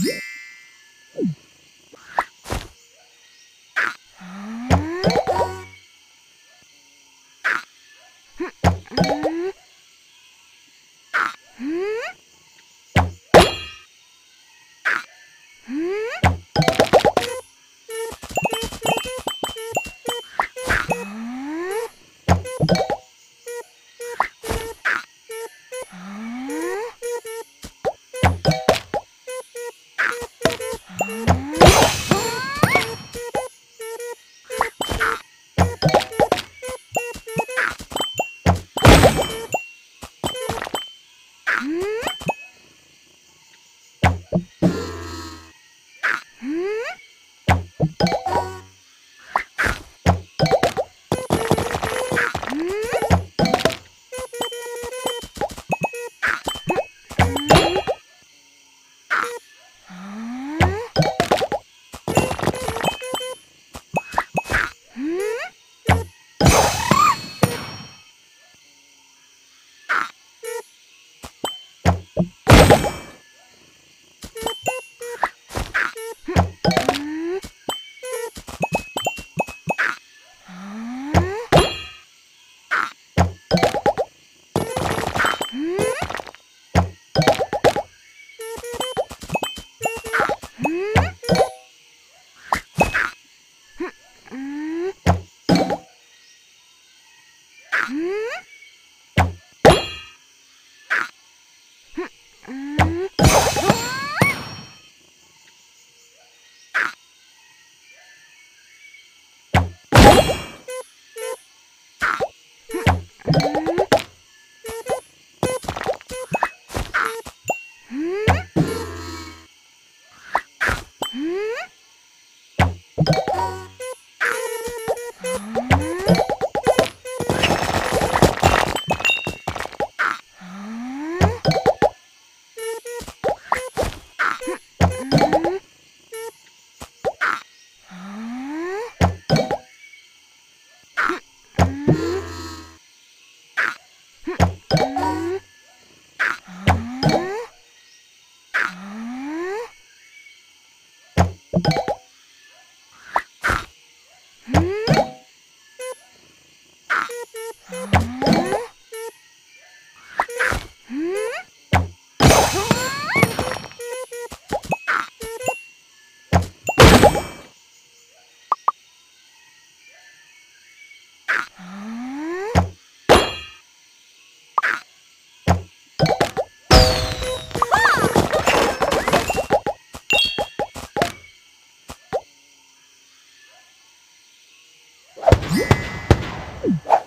Yeah. Hmm? you you